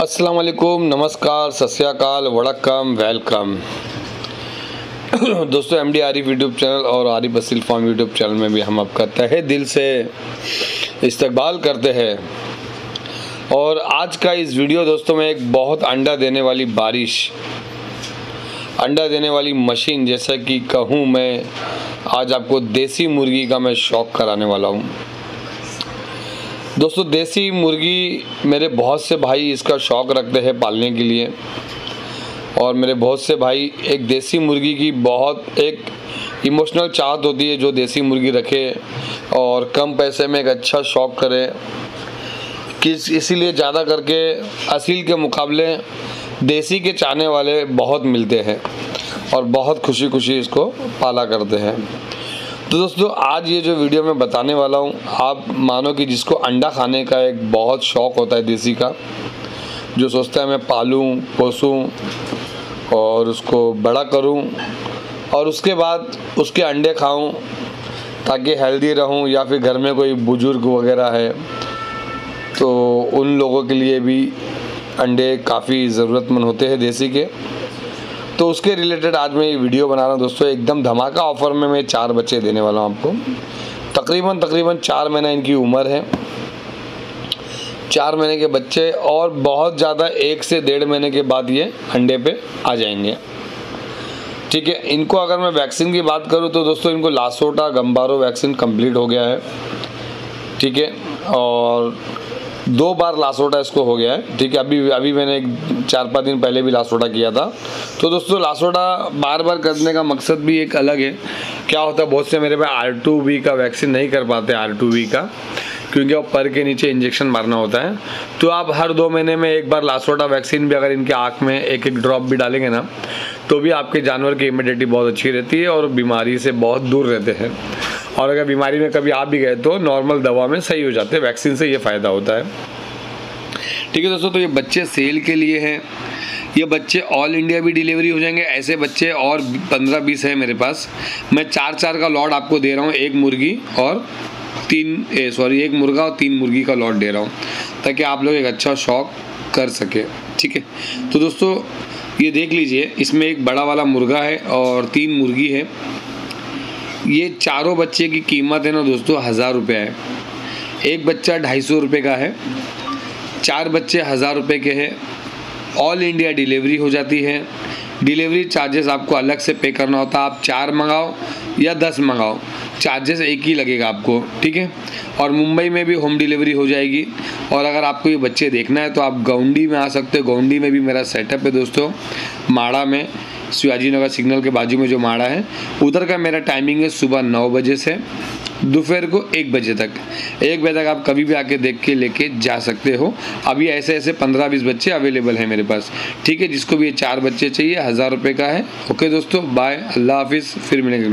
अस्सलाम वालेकुम नमस्कार सत्याकाल वड़कम वेलकम। दोस्तों M D Arif YouTube channel और Arif Aseel farm YouTube channel में भी हम आपका तहे दिल से इस्तकबाल करते हैं। और आज का इस वीडियो दोस्तों में एक बहुत अंडा देने वाली बारिश, अंडा देने वाली मशीन, जैसा कि कहूँ मैं, आज आपको देसी मुर्गी का मैं शौक कराने वाला हूँ। दोस्तों, देसी मुर्गी मेरे बहुत से भाई इसका शौक़ रखते हैं पालने के लिए। और मेरे बहुत से भाई एक देसी मुर्गी की बहुत, एक इमोशनल चाहत होती है जो देसी मुर्गी रखे और कम पैसे में एक अच्छा शौक़ करे। किस, इसीलिए ज़्यादा करके असील के मुकाबले देसी के चाहने वाले बहुत मिलते हैं और बहुत खुशी खुशी इसको पाला करते हैं। तो दोस्तों, आज ये जो वीडियो मैं बताने वाला हूँ, आप मानो कि जिसको अंडा खाने का एक बहुत शौक़ होता है देसी का, जो सोचता है मैं पालूँ, पोसूँ और उसको बड़ा करूँ और उसके बाद उसके अंडे खाऊँ ताकि हेल्दी रहूँ या फिर घर में कोई बुज़ुर्ग वगैरह है तो उन लोगों के लिए भी अंडे काफ़ी ज़रूरतमंद होते हैं देसी के। तो उसके रिलेटेड आज मैं ये वीडियो बना रहा हूँ दोस्तों, एकदम धमाका ऑफ़र में मैं चार बच्चे देने वाला हूँ आपको। तकरीबन तकरीबन चार महीना इनकी उम्र है। चार महीने के बच्चे और बहुत ज़्यादा एक से डेढ़ महीने के बाद ये अंडे पे आ जाएँगे। ठीक है, इनको अगर मैं वैक्सीन की बात करूँ तो दोस्तों, इनको लासोटा गम्बारो वैक्सीन कंप्लीट हो गया है। ठीक है, और दो बार लासोटा इसको हो गया है, ठीक है? अभी अभी मैंने एक चार पाँच दिन पहले भी लासोटा किया था। तो दोस्तों लासोटा बार बार करने का मकसद भी एक अलग है। क्या होता है, बहुत से मेरे पास आर टू वी का वैक्सीन नहीं कर पाते आर टू वी का, क्योंकि वो पर के नीचे इंजेक्शन मारना होता है। तो आप हर दो महीने में एक बार लासोटा वैक्सीन भी अगर इनके आँख में एक एक ड्रॉप भी डालेंगे ना तो भी आपके जानवर की इम्यूनिटी बहुत अच्छी रहती है और बीमारी से बहुत दूर रहते हैं। और अगर बीमारी में कभी आप भी गए तो नॉर्मल दवा में सही हो जाते हैं वैक्सीन से ये फ़ायदा होता है। ठीक है दोस्तों तो ये बच्चे सेल के लिए हैं। ये बच्चे ऑल इंडिया भी डिलीवरी हो जाएँगे। ऐसे बच्चे और पंद्रह बीस है मेरे पास। मैं चार चार का लॉट आपको दे रहा हूँ, एक मुर्गी और तीन सॉरी एक मुर्गा और तीन मुर्गी का लॉट दे रहा हूँ, ताकि आप लोग एक अच्छा शौक कर सके। ठीक है? तो दोस्तों ये देख लीजिए, इसमें एक बड़ा वाला मुर्गा है और तीन मुर्गी है। ये चारों बच्चे की कीमत है ना दोस्तों, हज़ार रुपये है। एक बच्चा ढाई सौ रुपये का है, चार बच्चे हज़ार रुपये के हैं। ऑल इंडिया डिलीवरी हो जाती है। डिलीवरी चार्जेस आपको अलग से पे करना होता है। आप चार मंगाओ या दस मंगाओ, चार्जेस एक ही लगेगा आपको, ठीक है? और मुंबई में भी होम डिलीवरी हो जाएगी। और अगर आपको ये बच्चे देखना है तो आप गौंडी में आ सकते हो। गौंडी में भी मेरा सेटअप है दोस्तों, माड़ा में शिवाजी नगर सिग्नल के बाजू में जो माड़ा है। उधर का मेरा टाइमिंग है सुबह नौ बजे से। दोपहर को एक बजे तक। एक बजे तक आप कभी भी आके देख के लेके जा सकते हो। अभी ऐसे ऐसे पंद्रह बीस बच्चे अवेलेबल हैं मेरे पास। ठीक है, जिसको भी ये चार बच्चे चाहिए, हज़ार रुपये का है। ओके दोस्तों, बाय। अल्लाह हाफिज़। फिर मिलेंगे